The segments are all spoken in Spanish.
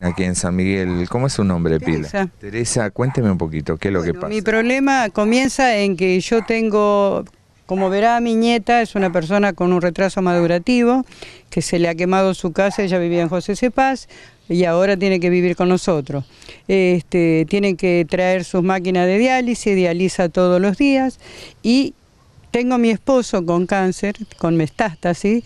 Aquí en San Miguel, ¿cómo es su nombre, Pila? Teresa. Teresa, cuénteme un poquito, ¿qué es lo que pasa? Mi problema comienza en que yo tengo, como verá mi nieta, es una persona con un retraso madurativo, que se le ha quemado su casa, ella vivía en José Cepaz y ahora tiene que vivir con nosotros. Este, tiene que traer sus máquinas de diálisis, dializa todos los días y tengo a mi esposo con cáncer, con metástasis,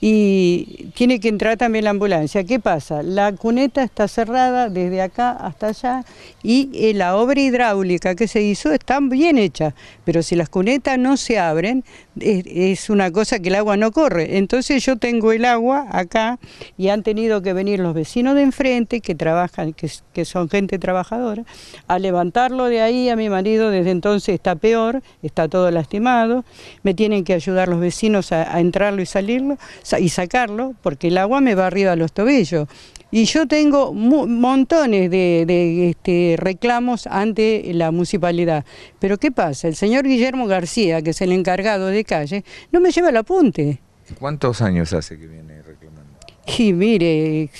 y tiene que entrar también la ambulancia. ¿Qué pasa? La cuneta está cerrada desde acá hasta allá y eh, la obra hidráulica que se hizo está bien hecha, pero si las cunetas no se abren, es, una cosa que el agua no corre. Entonces yo tengo el agua acá y han tenido que venir los vecinos de enfrente que trabajan, que, que son gente trabajadora, a levantarlo de ahí a mi marido. Desde entonces está peor, está todo lastimado. Me tienen que ayudar los vecinos a, a entrarlo y salirlo sa- y sacarlo, porque el agua me va arriba a los tobillos. Y yo tengo montones de, de, este, reclamos ante la municipalidad. Pero ¿qué pasa? El señor Guillermo García, que es el encargado de calle, no me lleva el apunte. ¿Cuántos años hace que viene reclamando? Y mire,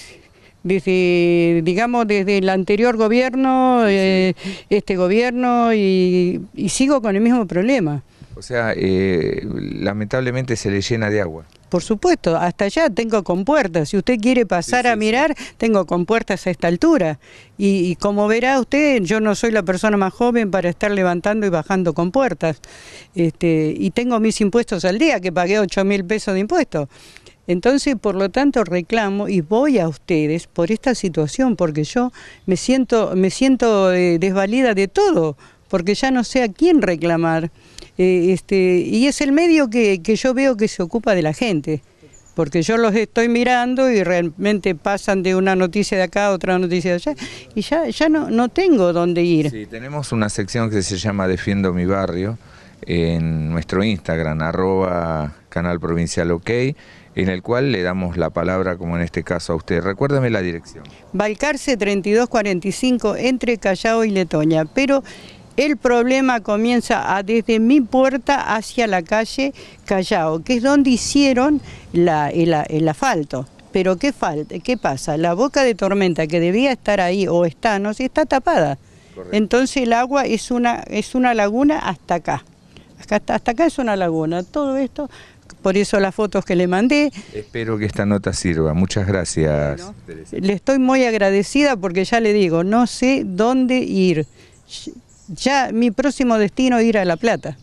desde, digamos, desde el anterior gobierno, eh, este gobierno, y, y sigo con el mismo problema. O sea, eh, lamentablemente se le llena de agua. Por supuesto, hasta allá tengo compuertas. Si usted quiere pasar Sí, sí, a mirar, tengo compuertas a esta altura. Y, y como verá usted, yo no soy la persona más joven para estar levantando y bajando compuertas. Este, y tengo mis impuestos al día, que pagué 8 mil pesos de impuestos. Entonces, por lo tanto, reclamo y voy a ustedes por esta situación, porque yo me siento, me siento eh, desvalida de todo, porque ya no sé a quién reclamar. Eh, este, y es el medio que, que yo veo que se ocupa de la gente, porque yo los estoy mirando y realmente pasan de una noticia de acá a otra noticia de allá, y ya, ya no, no tengo dónde ir. Sí, tenemos una sección que se llama Defiendo mi barrio en nuestro Instagram, arroba canal provincial OK, en el cual le damos la palabra, como en este caso a usted. Recuérdame la dirección. Balcarce 3245 entre Callao y Letoña, pero el problema comienza a- desde mi puerta hacia la calle Callao, que es donde hicieron la- el, el asfalto. Pero ¿qué, falta, ¿qué pasa? La boca de tormenta que debía estar ahí o está, no sé, está tapada. Correcto. Entonces el agua es una, es una laguna hasta acá. Hasta, hasta acá es una laguna. Todo esto, por eso las fotos que le mandé, Espero que esta nota sirva. Muchas gracias. Bueno. Le estoy muy agradecida porque ya le digo, no sé dónde ir. Ya mi próximo destino es ir a La Plata.